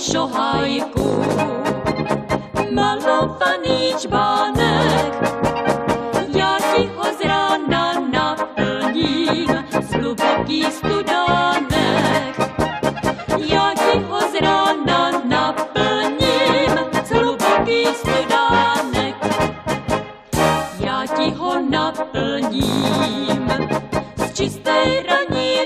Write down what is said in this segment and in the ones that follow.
šohajku. Malovaný čbánek, já ti ho z rána naplním, z hluboký studánek. Já ti ho z rána naplním, z hluboký studánek. Já ti ho naplním z čisté raní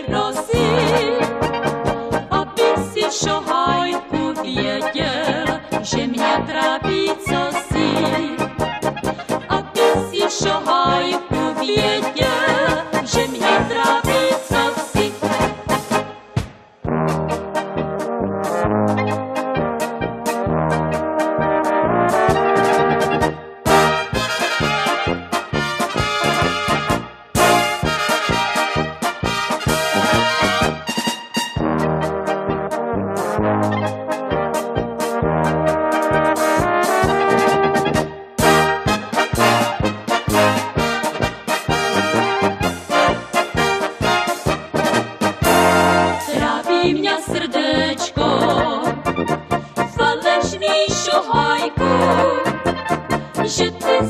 сердечко, залиш мій що гайко, жити.